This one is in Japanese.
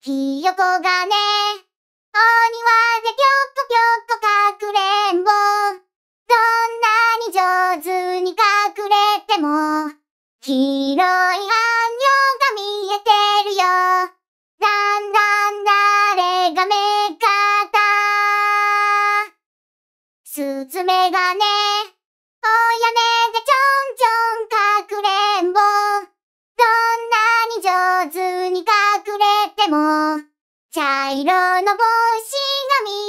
ひよこがね、お庭でぴょこぴょこかくれんぼ。どんなに上手にかくれても、広い暗夜が見えてるよ。だんだん誰が目かた。すずめがね、茶色の帽子が見。